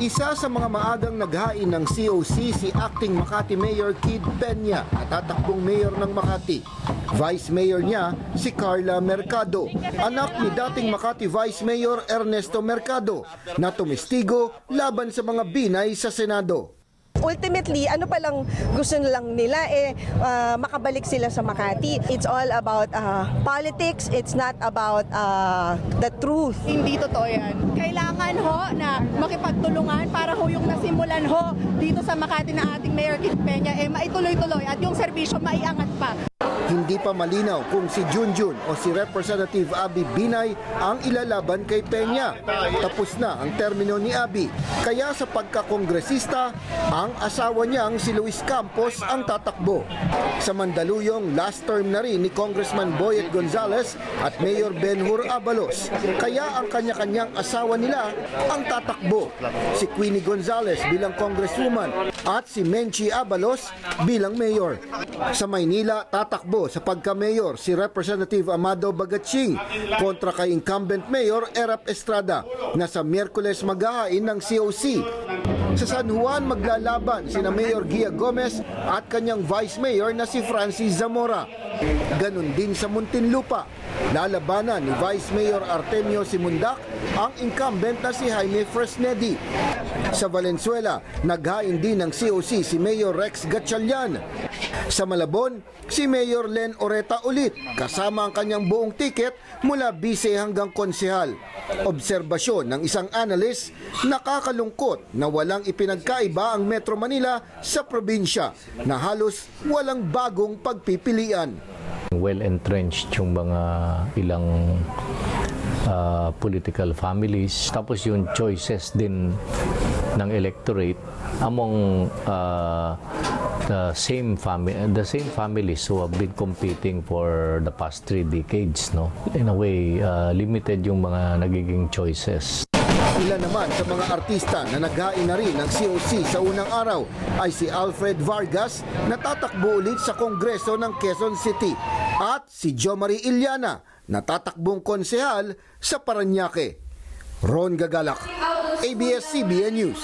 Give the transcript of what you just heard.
Isa sa mga maagang naghain ng COC si Acting Makati Mayor Kid Peña at tatakbong mayor ng Makati. Vice Mayor niya si Carla Mercado, anak ni dating Makati Vice Mayor Ernesto Mercado na tumistigo laban sa mga binay sa Senado. Ultimately, ano palang gusto lang nila eh ah, makabalik sila sa Makati. It's all about ah, politics, it's not about ah, the truth. Hindi totoo yan. Kailangan ho na makipagtulungan para ho yung nasimulan ho dito sa Makati na ating Mayor Kit Peña eh maituloy-tuloy at yung serbisyo maiangat pa. Hindi pa malinaw kung si Junjun o si Representative Abby Binay ang ilalaban kay Peña. Tapos na ang termino ni Abby. Kaya sa pagkakongresista, ang asawa niyang si Luis Campos ang tatakbo. Sa Mandaluyong, last term na rin ni Congressman Boyet Gonzales at Mayor Benhur Abalos. Kaya ang kanya-kanyang asawa nila ang tatakbo. Si Queenie Gonzales bilang congresswoman at si Menchi Abalos bilang mayor. Sa Maynila, tatakbo sa pagka-mayor si Representative Amado Bagatsing kontra kay incumbent mayor Erap Estrada na sa Miyerkules maghahain ng COC. Sa San Juan maglalaban sina Mayor Gia Gomez at kanyang Vice Mayor na si Francis Zamora. Ganon din sa Muntinlupa. Lalabanan ni Vice Mayor Artemio Simundak ang incumbent na si Jaime Fresnedi. Sa Valenzuela, naghain din ng COC si Mayor Rex Gatchalian. Sa Malabon, si Mayor Len Oreta ulit kasama ang kanyang buong tiket mula bise hanggang konsehal. Obserbasyon ng isang analyst, nakakalungkot na walang ipinagkaiba ang Metro Manila sa probinsya na halos walang bagong pagpipilian. Well-entrenched yung mga ilang uh, political families. Tapos yung choices din ng electorate among uh, the same family the same families who have been competing for the past three decades no in a way uh, limited yung mga nagiging choices Ilan naman sa mga artista na naghain na rin ng COC sa unang araw ay si Alfred Vargas na tatakbo ulit sa Kongreso ng Quezon City at si Jo Marie Iliana na tatakbong konsehal sa Paranaque. Ron Gagalak, ABS-CBN News.